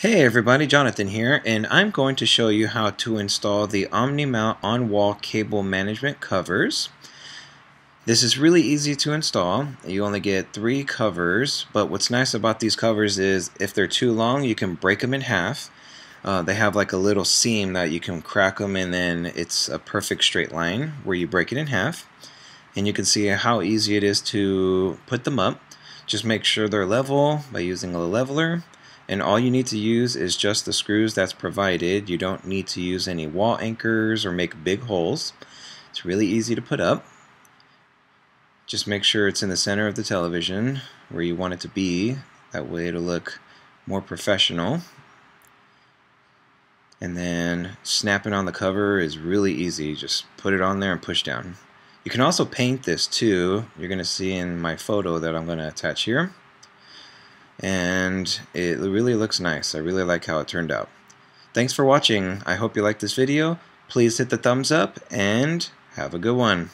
Hey everybody, Jonathan here, and I'm going to show you how to install the OmniMount on-wall cable management covers. This is really easy to install. You only get three covers, but what's nice about these covers is if they're too long, you can break them in half. Uh, they have like a little seam that you can crack them and then it's a perfect straight line where you break it in half. And you can see how easy it is to put them up. Just make sure they're level by using a leveler and all you need to use is just the screws that's provided. You don't need to use any wall anchors or make big holes. It's really easy to put up. Just make sure it's in the center of the television where you want it to be. That way it'll look more professional. And then snapping on the cover is really easy. Just put it on there and push down. You can also paint this too. You're going to see in my photo that I'm going to attach here and it really looks nice. I really like how it turned out. Thanks for watching. I hope you liked this video. Please hit the thumbs up and have a good one.